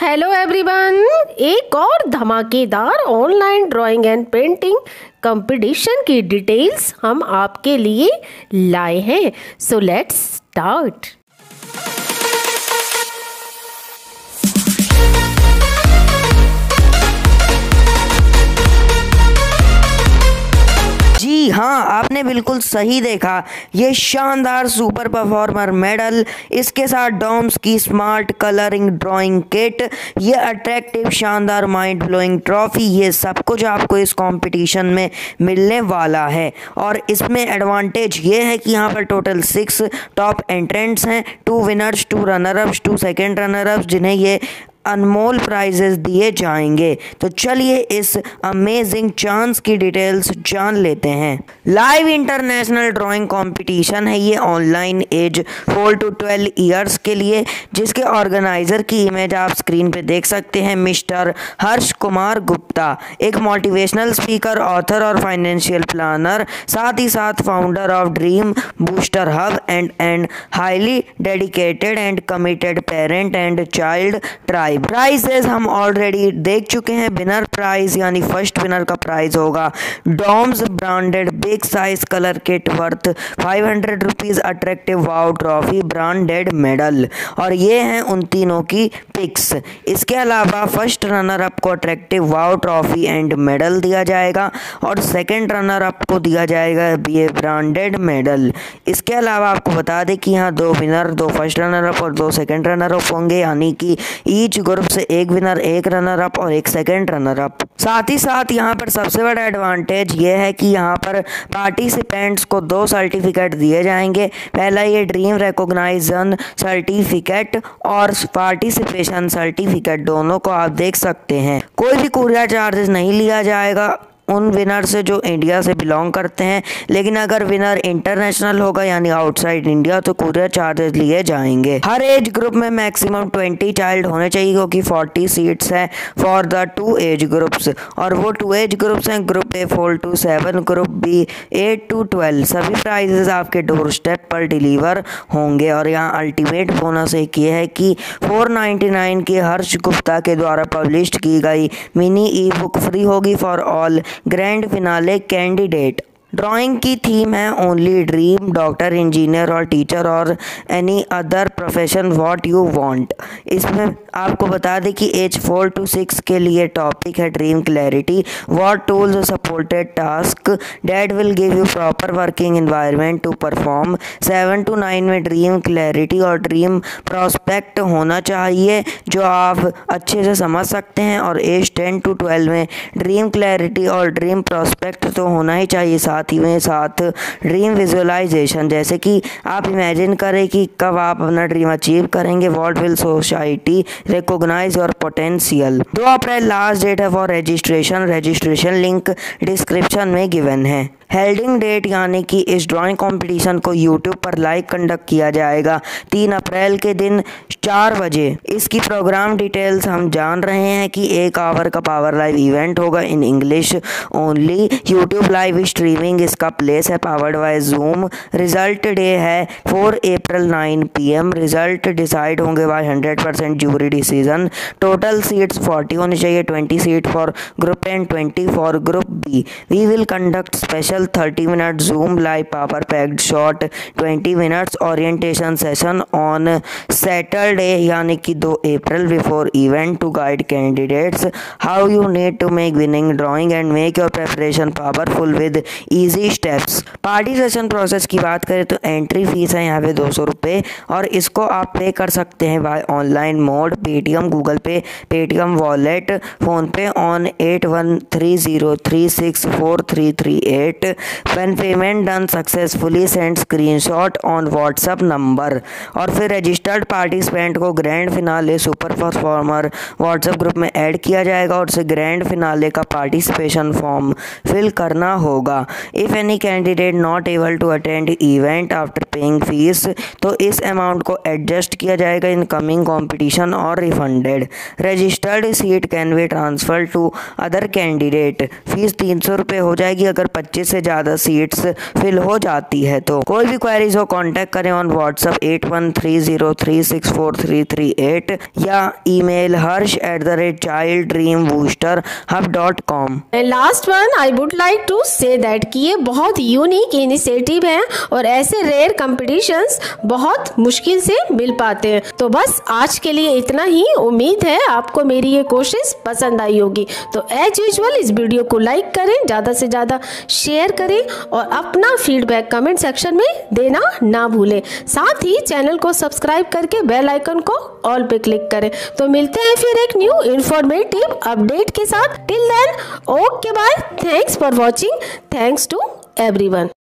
Hello everyone एक और धमाकेदार online drawing and painting competition की डिटेल्स हम आपके लिए लाए हैं। सो लेट्स स्टार्ट जी हाँ आपने बिल्कुल सही देखा। ये शानदार सुपर परफॉर्मर मेडल, इसके साथ डॉम्स की स्मार्ट कलरिंग ड्राइंग किट, ये अट्रैक्टिव शानदार माइंड ब्लोइंग ट्रॉफी, ये सब कुछ आपको इस कंपटीशन में मिलने वाला है। और इसमें एडवांटेज ये है कि यहाँ पर टोटल सिक्स टॉप एंट्रेंट्स हैं, two winners, two runner ups two second runner ups जिन्हें ये अनमोल प्राइजेस दिए जाएँगे। तो चलिए इस अमेजिंग चांस की डिटेल्स जान लेते हैं। लाइव इंटरनेशनल ड्राइंग कंपटीशन है ये online age four to twelve years के लिए, जिसके ऑर्गेनाइजर की इमेज आप स्क्रीन पे देख सकते हैं, मिस्टर हर्ष कुमार गुप्ता। एक मोटिवेशनल स्पीकर ऑथर और फाइनेंशियल प्लानर साथ ही साथ founder of dream booster hub and and highly dedicated and committed parent and child tribe prizes हम ऑलरेडी देख चुके हैं विनर प्राइज यानी फ़र्स्ट विनर का प्राइज होगा। Doms branded big size colour kit worth five hundred rupees attractive wow trophy branded medal और ये हैं उन तीनों की पिक्स इसके अलावा फ़र्स्ट रनर अप को attractive wow trophy and medal दिया जाएगा और सेकेंड रनर अप को दिया जाएगा ये ब्रांडेड मेडल इसके अलावा आपको बता दें कि यहाँ दो विनर दो फ़र्स्ट रनर अप और दो सेकेंड रनर अप होंगे, यानी कि ईच ग्रुप से एक विनर एक रनर अप और एक सेकेंड रनर अप साथ ही साथ यहाँ पर सबसे बड़ा एडवांटेज ये है कि यहाँ पर पार्टिसिपेंट्स को दो सर्टिफिकेट दिए जाएँगे। पहला ये ड्रीम रिकोगनाइजन सर्टिफिकेट और पार्टिसिपेशन सर्टिफिकेट दोनों को आप देख सकते हैं। कोई भी कुरियर चार्जेस नहीं लिया जाएगा। उन विनर से जो इंडिया से बिलोंग करते हैं। लेकिन अगर विनर इंटरनेशनल होगा, यानी आउटसाइड इंडिया तो कुरियर चार्जेस लिए जाएँगे। हर एज ग्रुप में मैक्सिमम ट्वेंटी चाइल्ड होने चाहिए, क्योंकि फोर्टी सीट्स हैं for the two age groups और वो टू एज ग्रुप्स हैं group A four to seven group B eight to twelve सभी प्राइजेस आपके डोर स्टेप पर डिलीवर होंगे। और यहाँ अल्टीमेट बोनस एक ये है कि फोर नाइन्टी नाइन की हर्ष गुप्ता के द्वारा पब्लिश की गई मिनी ई बुक फ्री होगी for all grand finale candidate drawing की थीम है ओनली ड्रीम डॉक्टर इंजीनियर और टीचर और any other profession what you want इसमें आपको बता दें कि एज फोर टू सिक्स के लिए टॉपिक है dream clarity what tools supported task that will give you proper working environment to perform seven to nine में ड्रीम क्लैरिटी और ड्रीम प्रॉस्पेक्ट होना चाहिए, जो आप अच्छे से समझ सकते हैं। और एज टेन टू ट्वेल्व में ड्रीम क्लैरिटी और ड्रीम प्रॉस्पेक्ट तो होना ही चाहिए साथ साथ ही में साथ ड्रीम विजुअलाइजेशन जैसे कि आप इमेजिन करें कि कब आप अपना ड्रीम अचीव करेंगे what will society recognise your potential दो अप्रैल लास्ट डेट है for registration registration link description में गिवन है। हेल्डिंग डेट यानी कि इस ड्राइंग कंपटीशन को यूट्यूब पर लाइव कंडक्ट किया जाएगा। तीन अप्रैल के दिन, चार बजे। इसकी प्रोग्राम डिटेल्स हम जान रहे हैं कि एक आवर का पावर लाइव इवेंट होगा in English only YouTube live streaming इसका प्लेस है powered by Zoom result day है four April nine PM result decide होंगे by hundred percent jury decision total seats forty होनी चाहिए twenty seat for group and twenty for group B we will conduct special thirty minute Zoom live power packed shot twenty minutes orientation session on Saturday यानी कि दो April before event to guide candidates how you need to make winning drawing and make your preparation powerful with easy steps party session process की बात करें तो entry fees है यहाँ पे दो सौ रुपये और इसको आप पे कर सकते हैं by online mode Paytm Google pay Paytm wallet PhonePe on at one three zero three six four three three eight one payment done successfully send screenshot on WhatsApp number और फिर रजिस्टर्ड पार्टिसिपेंट को grand finale super performer WhatsApp group में add किया जाएगा और उसे grand finale का participation form fill करना होगा। If any candidate not able to attend event after paying fees तो इस अमाउंट को एडजस्ट किया जाएगा इन कमिंग कॉम्पिटिशन और refunded registered seat can be transfer to other candidate fees तीन सौ रुपये हो जाएगी अगर पच्चीस से ज़्यादा सीट्स फिल हो जाती है तो। कोई भी क्वारीज हो कॉन्टैक्ट करें on WhatsApp at one three zero three six four three three eight या email Harsh at the rate child dream booster hub dot com last one I would like to say that कि ये बहुत unique initiative है और ऐसे rare competitions बहुत मुश्किल से मिल पाते हैं। तो बस आज के लिए इतना ही। उम्मीद है आपको मेरी ये कोशिश पसंद आई होगी। तो एज यूजल इस वीडियो को लाइक करें, ज़्यादा से ज़्यादा शेयर करें और अपना फीडबैक कमेंट सेक्शन में देना ना भूलें। साथ ही चैनल को सब्सक्राइब करके बेल आइकन को ऑल पे क्लिक करें। तो मिलते हैं फिर एक न्यू इन्फॉर्मेटिव अपडेट के साथ। Till then okay bye thanks for watching thanks to everyone